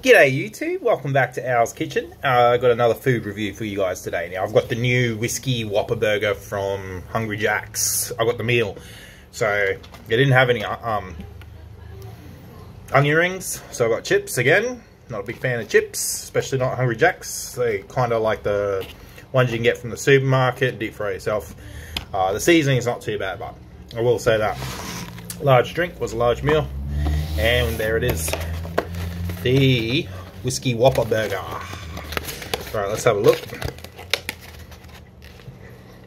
G'day YouTube, welcome back to Al's Kitchen. Uh, I got another food review for you guys today. Now I've got the new whiskey Whopper burger from Hungry Jack's. I got the meal, so they didn't have any um, onion rings, so I got chips again. Not a big fan of chips, especially not Hungry Jack's. They kind of like the ones you can get from the supermarket, deep fry yourself. Uh, the seasoning is not too bad, but I will say that. Large drink was a large meal, and there it is the Whiskey Whopper Burger. Alright, let's have a look.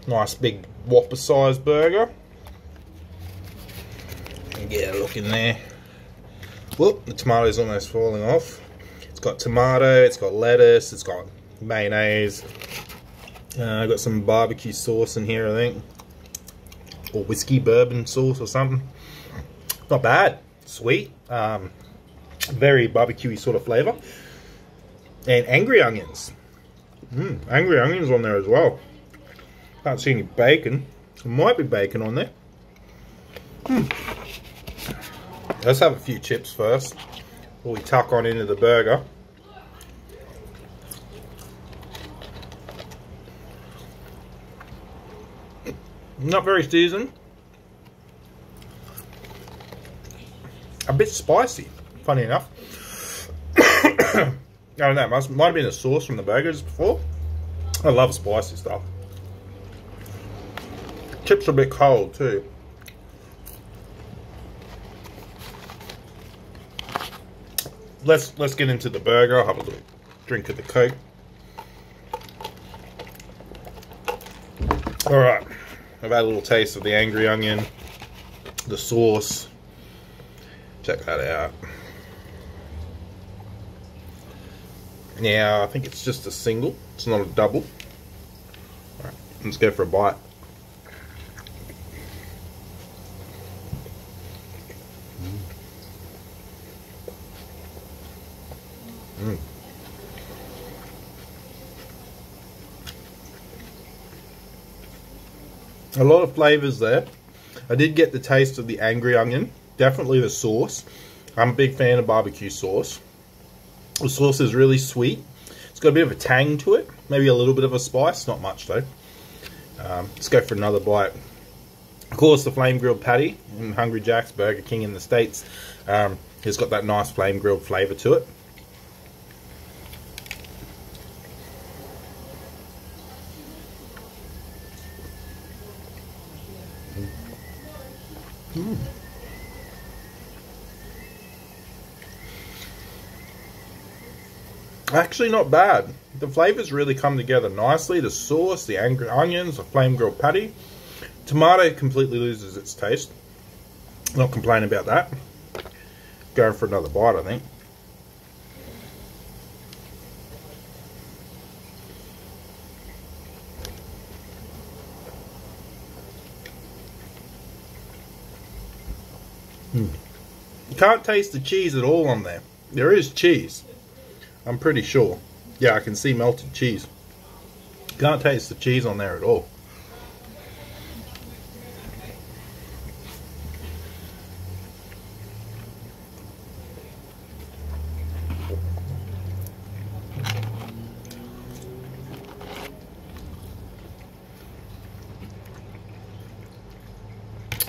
Nice big Whopper size burger. Get a look in there. Whoop, the tomato's almost falling off. It's got tomato, it's got lettuce, it's got mayonnaise. Uh, got some barbecue sauce in here, I think. Or whiskey bourbon sauce or something. Not bad. Sweet. Um, very barbecuey sort of flavor. And angry onions. Mmm, angry onions on there as well. Can't see any bacon. There might be bacon on there. Hmm. Let's have a few chips first. Before we tuck on into the burger. Not very seasoned. A bit spicy funny enough. I don't know, must, might have been a sauce from the burgers before. I love spicy stuff. Chips are a bit cold too. Let's let's get into the burger. I'll have a little drink of the coke. Alright. I've had a little taste of the angry onion, the sauce. Check that out. Now, I think it's just a single. It's not a double. Let's go for a bite. Mm. A lot of flavors there. I did get the taste of the angry onion. Definitely the sauce. I'm a big fan of barbecue sauce. The sauce is really sweet. It's got a bit of a tang to it. Maybe a little bit of a spice. Not much though. Um, let's go for another bite. Of course, the flame grilled patty in Hungry Jack's Burger King in the States um, has got that nice flame grilled flavour to it. Mm. Actually not bad. The flavors really come together nicely. The sauce, the angry onions, the flame grilled patty. Tomato completely loses its taste. Not complaining about that. Going for another bite, I think. Hmm. You can't taste the cheese at all on there. There is cheese. I'm pretty sure. Yeah, I can see melted cheese. Can't taste the cheese on there at all.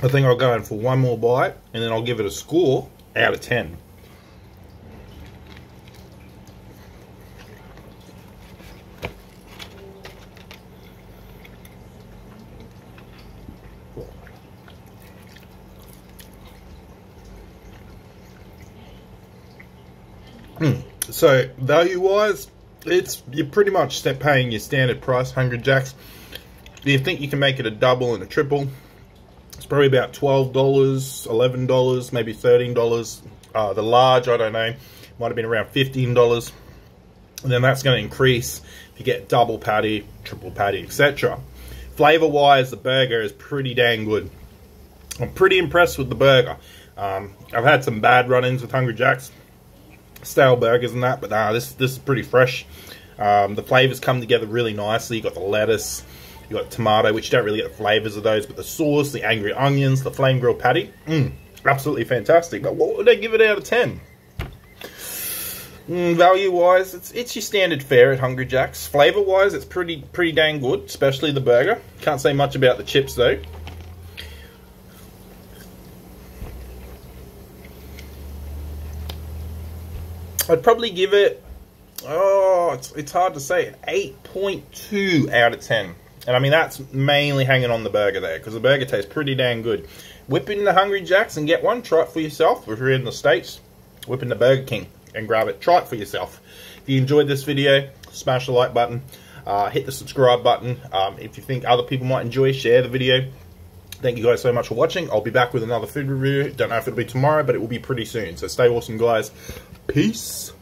I think I'll go in for one more bite and then I'll give it a score out of 10. Hmm. So value wise, it's you're pretty much paying your standard price, Hungry Jacks. Do you think you can make it a double and a triple? It's probably about twelve dollars, eleven dollars, maybe thirteen dollars. Uh, the large, I don't know, might have been around fifteen dollars. And then that's going to increase if you get double patty, triple patty, etc. Flavor wise, the burger is pretty dang good. I'm pretty impressed with the burger. Um, I've had some bad run-ins with Hungry Jacks stale burgers and that, but nah, this this is pretty fresh. Um, the flavors come together really nicely. You got the lettuce, you got tomato, which you don't really get the flavors of those, but the sauce, the angry onions, the flame grilled patty, mm, absolutely fantastic. But what would I give it out of ten? Mm, value wise, it's it's your standard fare at Hungry Jack's. Flavor wise, it's pretty pretty dang good, especially the burger. Can't say much about the chips though. I'd probably give it. Oh, it's it's hard to say. Eight point two out of ten, and I mean that's mainly hanging on the burger there because the burger tastes pretty dang good. Whip in the Hungry Jacks and get one. Try it for yourself. If you're in the states, whip in the Burger King and grab it. Try it for yourself. If you enjoyed this video, smash the like button. Uh, hit the subscribe button. Um, if you think other people might enjoy, share the video. Thank you guys so much for watching. I'll be back with another food review. Don't know if it'll be tomorrow, but it will be pretty soon. So stay awesome, guys. Peace.